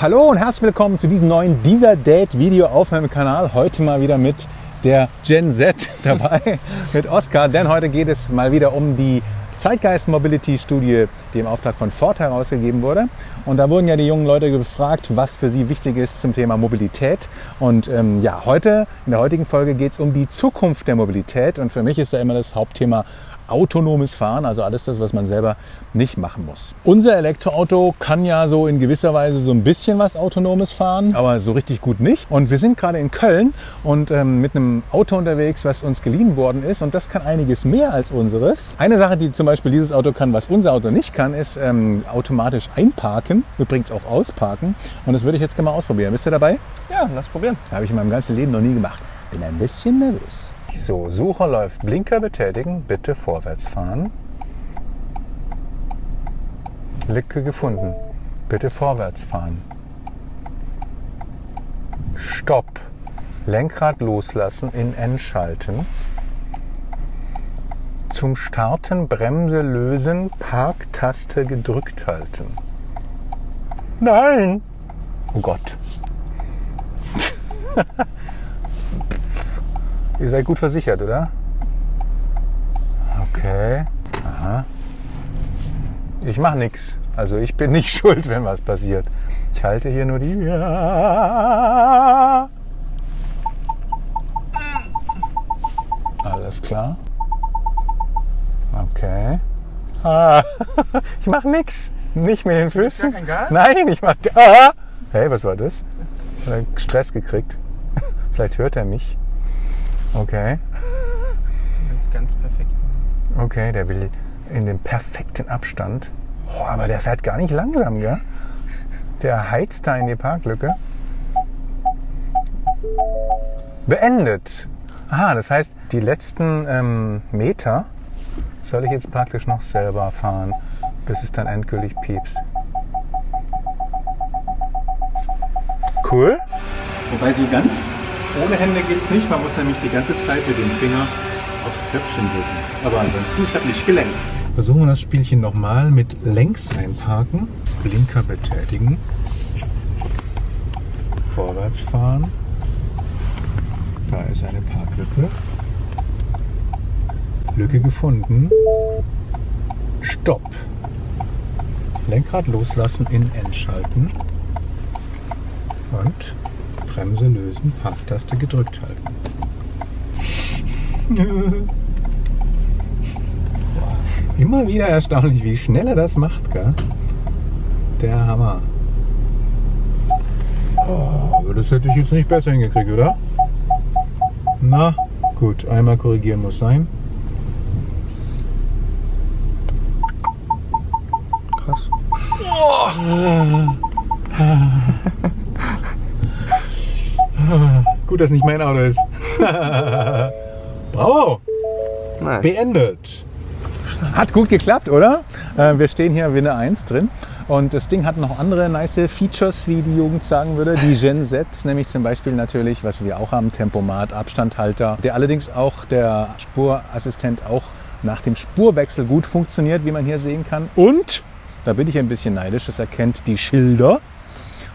Hallo und herzlich willkommen zu diesem neuen Dieser Date Video auf meinem Kanal. Heute mal wieder mit der Gen Z dabei, mit Oscar, denn heute geht es mal wieder um die Zeitgeist Mobility Studie, die im Auftrag von Ford herausgegeben wurde. Und da wurden ja die jungen Leute gefragt, was für sie wichtig ist zum Thema Mobilität. Und ähm, ja, heute, in der heutigen Folge geht es um die Zukunft der Mobilität. Und für mich ist da immer das Hauptthema autonomes Fahren, also alles das, was man selber nicht machen muss. Unser Elektroauto kann ja so in gewisser Weise so ein bisschen was autonomes fahren, aber so richtig gut nicht. Und wir sind gerade in Köln und ähm, mit einem Auto unterwegs, was uns geliehen worden ist und das kann einiges mehr als unseres. Eine Sache, die zum Beispiel dieses Auto kann, was unser Auto nicht kann, ist ähm, automatisch einparken, übrigens auch ausparken und das würde ich jetzt gerne mal ausprobieren. Bist du dabei? Ja, lass probieren. Habe ich in meinem ganzen Leben noch nie gemacht. Bin ein bisschen nervös. So, Sucher läuft. Blinker betätigen, bitte vorwärts fahren. Lücke gefunden. Bitte vorwärts fahren. Stopp. Lenkrad loslassen, in N schalten. Zum Starten Bremse lösen, Parktaste gedrückt halten. Nein! Oh Gott. Ihr seid gut versichert, oder? Okay. Aha. Ich mache nichts. Also ich bin nicht schuld, wenn was passiert. Ich halte hier nur die. Alles klar. Okay. Ah, ich mache nichts. Nicht mit den Füßen. Gar kein Gas? Nein, ich mache. Ah. Hey, was war das? Stress gekriegt. Vielleicht hört er mich. Okay. Das ist ganz perfekt. Okay, der will in den perfekten Abstand. Oh, aber der fährt gar nicht langsam, gell? Der heizt da in die Parklücke. Beendet. Aha, das heißt, die letzten ähm, Meter soll ich jetzt praktisch noch selber fahren, bis es dann endgültig piepst. Cool. Wobei so ganz ohne Hände geht es nicht. Man muss nämlich die ganze Zeit mit dem Finger aufs Knöpfchen drücken. Aber ansonsten, ich habe nicht gelenkt. Versuchen wir das Spielchen nochmal mit längs einparken, Blinker betätigen, vorwärts fahren. Da ist eine Parklücke. Lücke gefunden. Stopp. Lenkrad loslassen, in N schalten. Und Bremse lösen, Parktaste gedrückt halten. Immer wieder erstaunlich, wie schnell er das macht, gell? Der Hammer. Oh, das hätte ich jetzt nicht besser hingekriegt, oder? Na, gut, einmal korrigieren muss sein. Gut, dass nicht mein Auto ist. Bravo! Nice. Beendet. Hat gut geklappt, oder? Äh, Wir stehen hier Winne 1 drin. Und das Ding hat noch andere nice Features, wie die Jugend sagen würde. Die Gen Z, nämlich zum Beispiel natürlich, was wir auch haben, Tempomat, Abstandhalter, der allerdings auch der Spurassistent auch nach dem Spurwechsel gut funktioniert, wie man hier sehen kann. Und, da bin ich ein bisschen neidisch, es erkennt die Schilder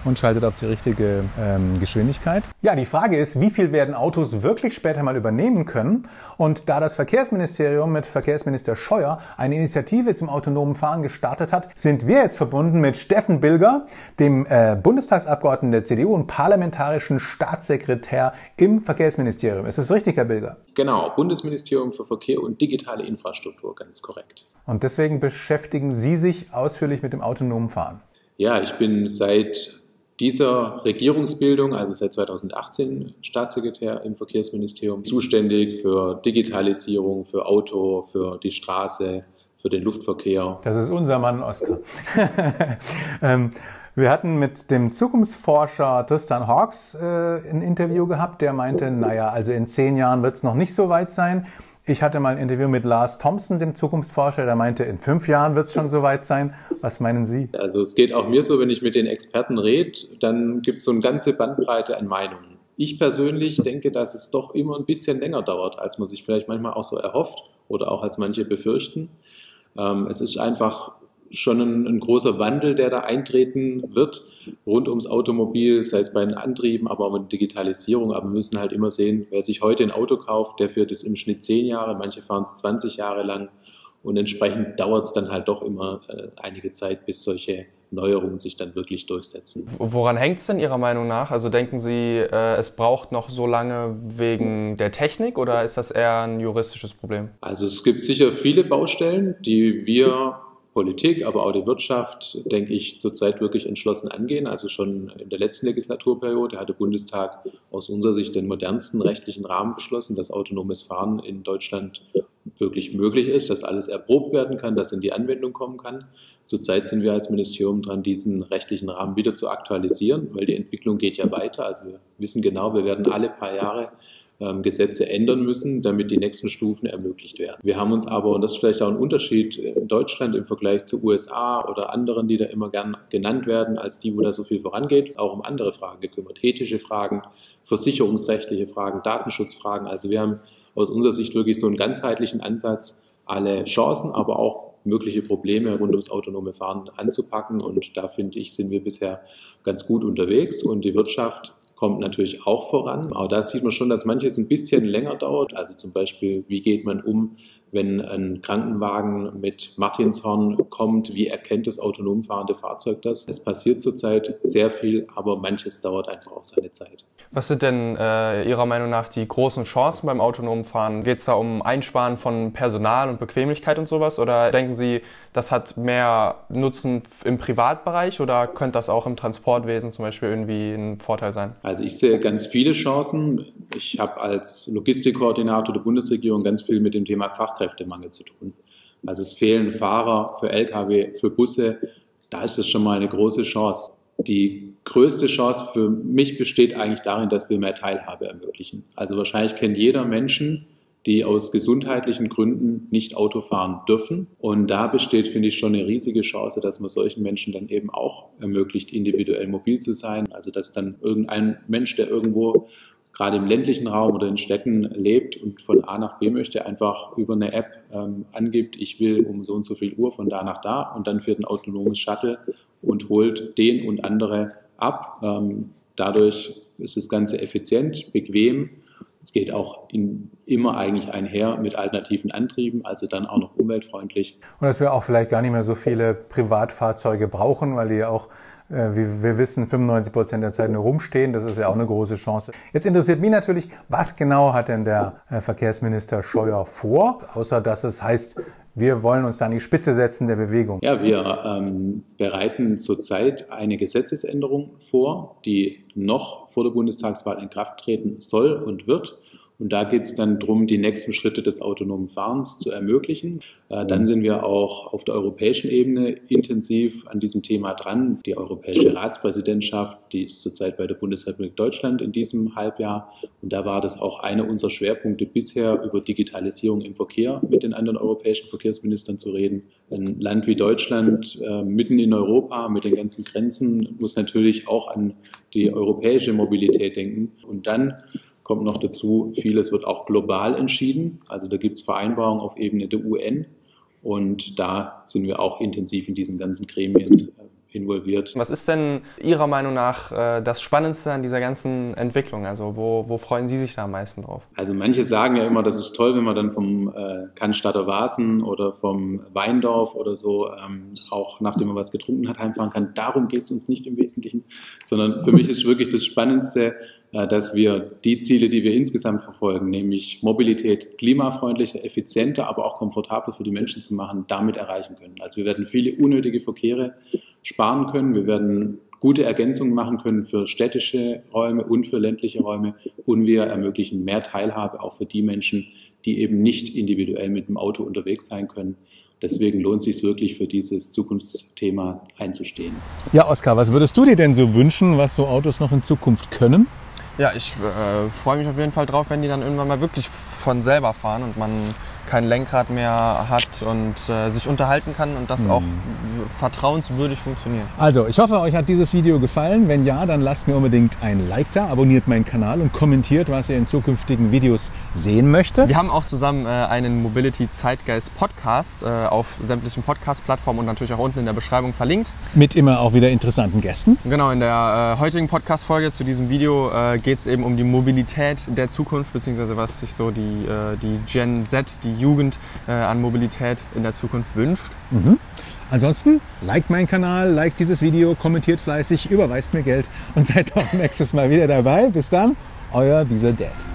und schaltet auf die richtige ähm, Geschwindigkeit. Ja, die Frage ist, wie viel werden Autos wirklich später mal übernehmen können? Und da das Verkehrsministerium mit Verkehrsminister Scheuer eine Initiative zum autonomen Fahren gestartet hat, sind wir jetzt verbunden mit Steffen Bilger, dem äh, Bundestagsabgeordneten der CDU und parlamentarischen Staatssekretär im Verkehrsministerium. Ist das richtig, Herr Bilger? Genau, Bundesministerium für Verkehr und digitale Infrastruktur, ganz korrekt. Und deswegen beschäftigen Sie sich ausführlich mit dem autonomen Fahren. Ja, ich bin seit dieser Regierungsbildung, also seit 2018 Staatssekretär im Verkehrsministerium, zuständig für Digitalisierung, für Auto, für die Straße, für den Luftverkehr. Das ist unser Mann Oskar. ähm, wir hatten mit dem Zukunftsforscher Tristan Hawks äh, ein Interview gehabt, der meinte, naja, also in zehn Jahren wird es noch nicht so weit sein. Ich hatte mal ein Interview mit Lars Thompson, dem Zukunftsforscher, der meinte, in fünf Jahren wird es schon so weit sein. Was meinen Sie? Also es geht auch mir so, wenn ich mit den Experten rede, dann gibt es so eine ganze Bandbreite an Meinungen. Ich persönlich denke, dass es doch immer ein bisschen länger dauert, als man sich vielleicht manchmal auch so erhofft oder auch als manche befürchten. Ähm, es ist einfach schon ein, ein, großer Wandel, der da eintreten wird rund ums Automobil, sei es bei den Antrieben, aber auch in Digitalisierung. Aber wir müssen halt immer sehen, wer sich heute ein Auto kauft, der führt es im Schnitt zehn Jahre, manche fahren es 20 Jahre lang. Und entsprechend dauert es dann halt doch immer äh, einige Zeit, bis solche Neuerungen sich dann wirklich durchsetzen. Woran hängt es denn Ihrer Meinung nach? Also denken Sie, äh, es braucht noch so lange wegen der Technik oder ist das eher ein juristisches Problem? Also es gibt sicher viele Baustellen, die wir Politik, aber auch die Wirtschaft, denke ich, zurzeit wirklich entschlossen angehen. Also schon in der letzten Legislaturperiode hat der Bundestag aus unserer Sicht den modernsten rechtlichen Rahmen beschlossen, dass autonomes Fahren in Deutschland wirklich möglich ist, dass alles erprobt werden kann, dass in die Anwendung kommen kann. Zurzeit sind wir als Ministerium dran, diesen rechtlichen Rahmen wieder zu aktualisieren, weil die Entwicklung geht ja weiter. Also wir wissen genau, wir werden alle paar Jahre Gesetze ändern müssen, damit die nächsten Stufen ermöglicht werden. Wir haben uns aber, und das ist vielleicht auch ein Unterschied in Deutschland im Vergleich zu USA oder anderen, die da immer gern genannt werden, als die, wo da so viel vorangeht, auch um andere Fragen gekümmert. Ethische Fragen, versicherungsrechtliche Fragen, Datenschutzfragen. Also wir haben aus unserer Sicht wirklich so einen ganzheitlichen Ansatz, alle Chancen, aber auch mögliche Probleme rund ums autonome Fahren anzupacken. Und da finde ich, sind wir bisher ganz gut unterwegs. Und die Wirtschaft kommt natürlich auch voran. Aber da sieht man schon, dass manches ein bisschen länger dauert. Also zum Beispiel, wie geht man um, wenn ein Krankenwagen mit Martinshorn kommt? Wie erkennt das autonom fahrende Fahrzeug das? Es passiert zurzeit sehr viel, aber manches dauert einfach auch seine Zeit. Was sind denn äh, Ihrer Meinung nach die großen Chancen beim autonomen Fahren? Geht es da um Einsparen von Personal und Bequemlichkeit und sowas? Oder denken Sie, das hat mehr Nutzen im Privatbereich oder könnte das auch im Transportwesen zum Beispiel irgendwie ein Vorteil sein? Also ich sehe ganz viele Chancen. Ich habe als Logistikkoordinator der Bundesregierung ganz viel mit dem Thema Fachkräftemangel zu tun. Also es fehlen Fahrer für Lkw, für Busse. Da ist es schon mal eine große Chance. Die größte Chance für mich besteht eigentlich darin, dass wir mehr Teilhabe ermöglichen. Also wahrscheinlich kennt jeder Menschen, die aus gesundheitlichen Gründen nicht Auto fahren dürfen. Und da besteht, finde ich, schon eine riesige Chance, dass man solchen Menschen dann eben auch ermöglicht, individuell mobil zu sein. Also dass dann irgendein Mensch, der irgendwo gerade im ländlichen Raum oder in Städten lebt und von A nach B möchte, einfach über eine App ähm, angibt, ich will um so und so viel Uhr von da nach da und dann fährt ein autonomes Shuttle und holt den und andere ab. Ähm, dadurch ist das Ganze effizient, bequem. Es geht auch in, immer eigentlich einher mit alternativen Antrieben, also dann auch noch umweltfreundlich. Und dass wir auch vielleicht gar nicht mehr so viele Privatfahrzeuge brauchen, weil die ja auch wie wir wissen, 95 Prozent der Zeit nur rumstehen. Das ist ja auch eine große Chance. Jetzt interessiert mich natürlich, was genau hat denn der äh, Verkehrsminister Scheuer vor, außer dass es heißt, wir wollen uns an die Spitze setzen der Bewegung. Ja, wir ähm, bereiten zurzeit eine Gesetzesänderung vor, die noch vor der Bundestagswahl in Kraft treten soll und wird. Und da geht es dann darum, die nächsten Schritte des autonomen Fahrens zu ermöglichen. Äh, dann sind wir auch auf der europäischen Ebene intensiv an diesem Thema dran. Die europäische Ratspräsidentschaft, die ist zurzeit bei der Bundesrepublik Deutschland in diesem Halbjahr. Und da war das auch einer unserer Schwerpunkte bisher, über Digitalisierung im Verkehr mit den anderen europäischen Verkehrsministern zu reden. Ein Land wie Deutschland, äh, mitten in Europa, mit den ganzen Grenzen, muss natürlich auch an die europäische Mobilität denken. Und dann kommt noch dazu, vieles wird auch global entschieden. Also da gibt es Vereinbarungen auf Ebene der UN und da sind wir auch intensiv in diesen ganzen Gremien äh, involviert. Was ist denn Ihrer Meinung nach äh, das Spannendste an dieser ganzen Entwicklung? Also wo, wo, freuen Sie sich da am meisten drauf? Also manche sagen ja immer, das ist toll, wenn man dann vom äh, Cannstatter Vasen oder vom Weindorf oder so ähm, auch nachdem man was getrunken hat heimfahren kann. Darum geht es uns nicht im Wesentlichen, sondern für mich ist wirklich das Spannendste, dass wir die Ziele, die wir insgesamt verfolgen, nämlich Mobilität klimafreundlicher, effizienter, aber auch komfortabler für die Menschen zu machen, damit erreichen können. Also wir werden viele unnötige Verkehre sparen können, wir werden gute Ergänzungen machen können für städtische Räume und für ländliche Räume und wir ermöglichen mehr Teilhabe auch für die Menschen, die eben nicht individuell mit dem Auto unterwegs sein können. Deswegen lohnt es sich wirklich für dieses Zukunftsthema einzustehen. Ja, Oskar, was würdest du dir denn so wünschen, was so Autos noch in Zukunft können? Ja, ich äh, freue mich auf jeden Fall drauf, wenn die dann irgendwann mal wirklich von selber fahren und man kein Lenkrad mehr hat und äh, sich unterhalten kann und das Mhm. auch vertrauenswürdig funktioniert. Also, ich hoffe, euch hat dieses Video gefallen. Wenn ja, dann lasst mir unbedingt ein Like da, abonniert meinen Kanal und kommentiert, was ihr in zukünftigen Videos sehen möchtet. Wir haben auch zusammen äh, einen Mobility Zeitgeist Podcast äh, auf sämtlichen Podcast-Plattformen und natürlich auch unten in der Beschreibung verlinkt. Mit immer auch wieder interessanten Gästen. Genau, in der äh, heutigen Podcast-Folge zu diesem Video äh, geht es eben um die Mobilität der Zukunft, beziehungsweise was sich so die, äh, die Gen Z, die Jugend äh, an Mobilität in der Zukunft wünscht. Ansonsten, liked meinen Kanal, liked dieses Video, kommentiert fleißig, überweist mir Geld und seid auch nächstes Mal wieder dabei. Bis dann, euer dieser Dad.